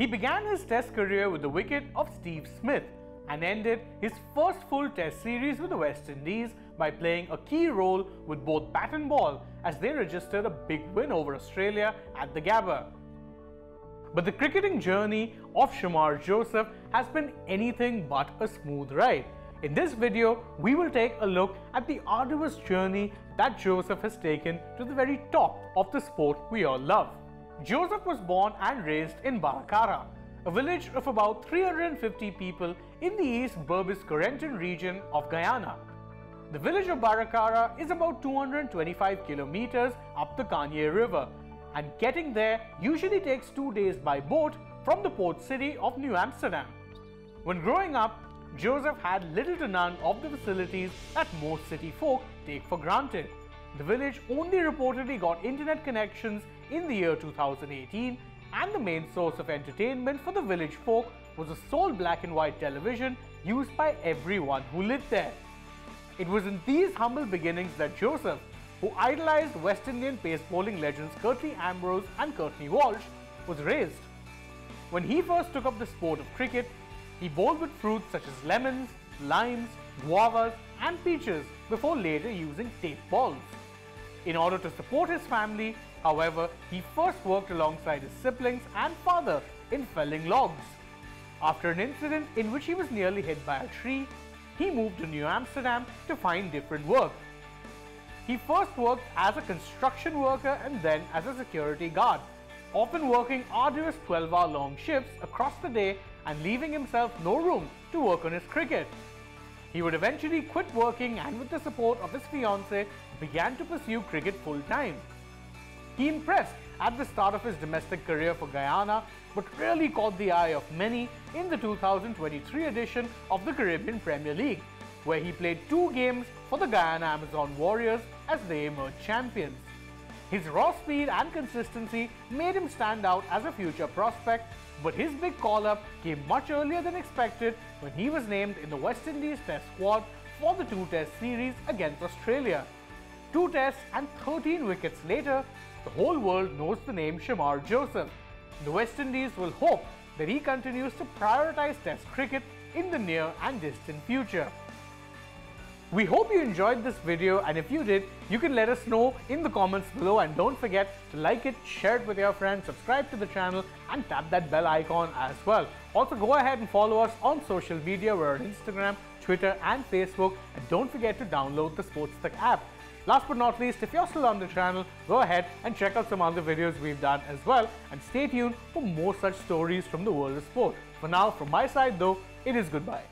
He began his test career with the wicket of Steve Smith and ended his first full test series with the West Indies by playing a key role with both bat and ball as they registered a big win over Australia at the Gabba. But the cricketing journey of Shamar Joseph has been anything but a smooth ride. In this video, we will take a look at the arduous journey that Joseph has taken to the very top of the sport we all love. Joseph was born and raised in Barakara, a village of about 350 people in the East Berbice Corentyne region of Guyana. The village of Barakara is about 225 kilometers up the Canje River and getting there usually takes two days by boat from the port city of New Amsterdam. When growing up, Joseph had little to none of the facilities that most city folk take for granted. The village only reportedly got internet connections in the year 2018 and the main source of entertainment for the village folk was a sole black and white television used by everyone who lived there. It was in these humble beginnings that Joseph, who idolized West Indian pace bowling legends Curtly Ambrose and Courtney Walsh, was raised. When he first took up the sport of cricket, he bowled with fruits such as lemons, limes, guavas and peaches before later using tape balls. In order to support his family, however, he first worked alongside his siblings and father in felling logs. After an incident in which he was nearly hit by a tree, he moved to New Amsterdam to find different work. He first worked as a construction worker and then as a security guard, often working arduous 12-hour long shifts across the day and leaving himself no room to work on his cricket. He would eventually quit working and with the support of his fiancée began to pursue cricket full-time. He impressed at the start of his domestic career for Guyana but really caught the eye of many in the 2023 edition of the Caribbean Premier League where he played two games for the Guyana Amazon Warriors as they emerged champions. His raw speed and consistency made him stand out as a future prospect but his big call-up came much earlier than expected when he was named in the West Indies Test squad for the two-test series against Australia. Two tests and 13 wickets later, the whole world knows the name Shamar Joseph. The West Indies will hope that he continues to prioritise Test cricket in the near and distant future. We hope you enjoyed this video and if you did, you can let us know in the comments below and don't forget to like it, share it with your friends, subscribe to the channel and tap that bell icon as well. Also go ahead and follow us on social media, we're on Instagram, Twitter and Facebook and don't forget to download the Sportstek app. Last but not least, if you're still on the channel, go ahead and check out some other videos we've done as well and stay tuned for more such stories from the world of sport. For now, from my side though, it is goodbye.